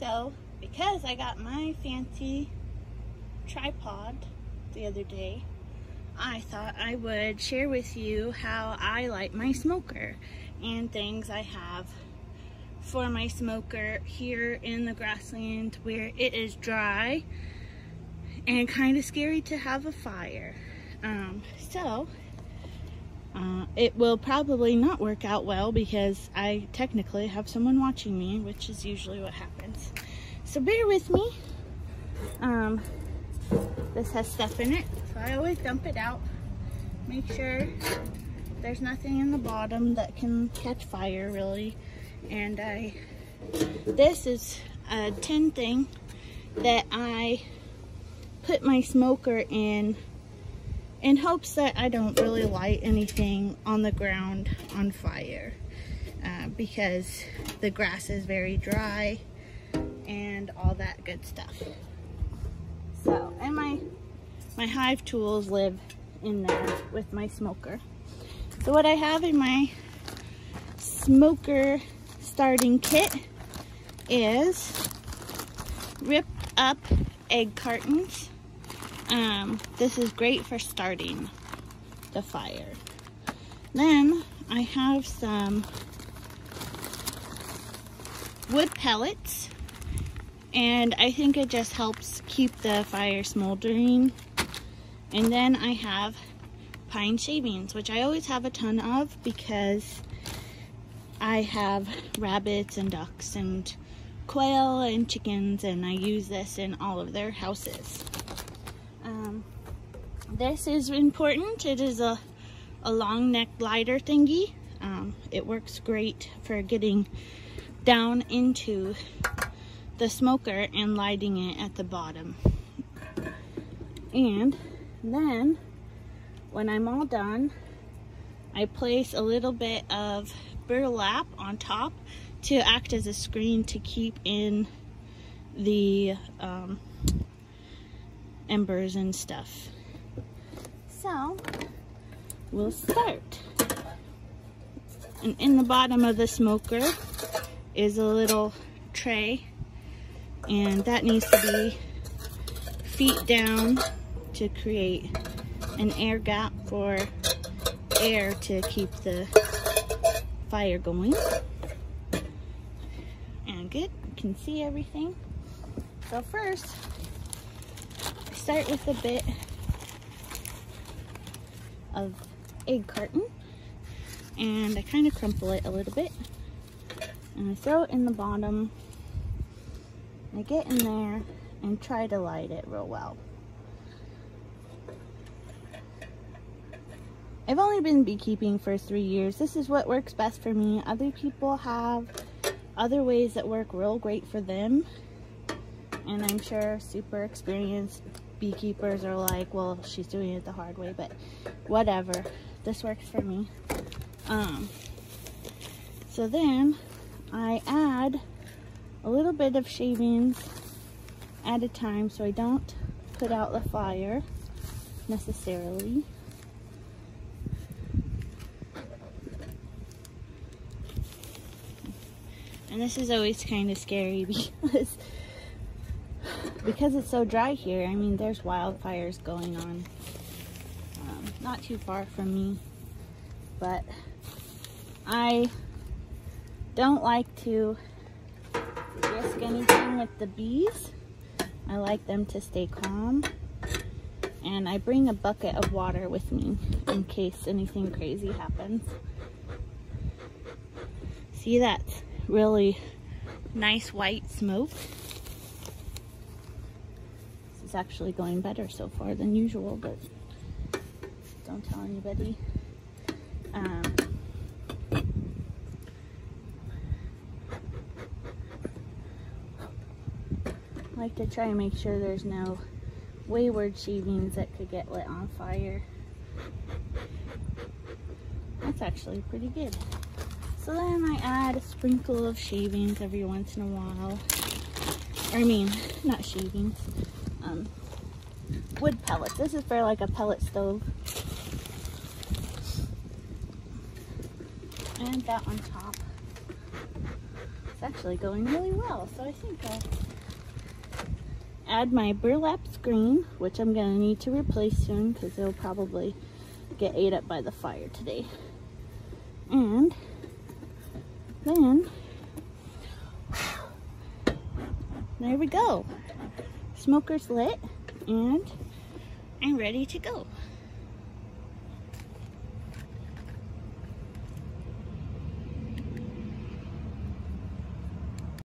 So, because I got my fancy tripod the other day, I thought I would share with you how I light my smoker and things I have for my smoker here in the grassland where it is dry and kind of scary to have a fire. Um, so, uh, it will probably not work out well because I technically have someone watching me, which is usually what happens. So bear with me. Um, this has stuff in it, so I always dump it out. Make sure there's nothing in the bottom that can catch fire really. And I, this is a tin thing that I put my smoker in in hopes that I don't really light anything on the ground on fire uh, because the grass is very dry and all that good stuff. So, and my, my hive tools live in there with my smoker. So what I have in my smoker starting kit is ripped up egg cartons um, this is great for starting the fire. Then I have some wood pellets and I think it just helps keep the fire smoldering. And then I have pine shavings, which I always have a ton of because I have rabbits and ducks and quail and chickens and I use this in all of their houses. Um, this is important. It is a, a long neck lighter thingy. Um, it works great for getting down into the smoker and lighting it at the bottom. And then when I'm all done, I place a little bit of burlap on top to act as a screen to keep in the um, embers and stuff. So, we'll start. And in the bottom of the smoker is a little tray and that needs to be feet down to create an air gap for air to keep the fire going. And good, you can see everything. So first, start with a bit of egg carton and I kind of crumple it a little bit and I throw it in the bottom I get in there and try to light it real well. I've only been beekeeping for three years. This is what works best for me. Other people have other ways that work real great for them. And I'm sure super experienced beekeepers are like, well, she's doing it the hard way, but whatever. This works for me. Um, so then I add a little bit of shavings at a time so I don't put out the fire necessarily. And this is always kind of scary because because it's so dry here, I mean, there's wildfires going on. Um, not too far from me, but I don't like to risk anything with the bees. I like them to stay calm. And I bring a bucket of water with me in case anything crazy happens. See that really nice white smoke? Is actually going better so far than usual, but don't tell anybody. Um, like to try and make sure there's no wayward shavings that could get lit on fire. That's actually pretty good. So then I add a sprinkle of shavings every once in a while. I mean, not shavings, um, wood pellets. This is for like a pellet stove. And that on top. It's actually going really well, so I think I'll add my burlap screen, which I'm gonna need to replace soon because it'll probably get ate up by the fire today. And then, there we go. Smoker's lit and I'm ready to go.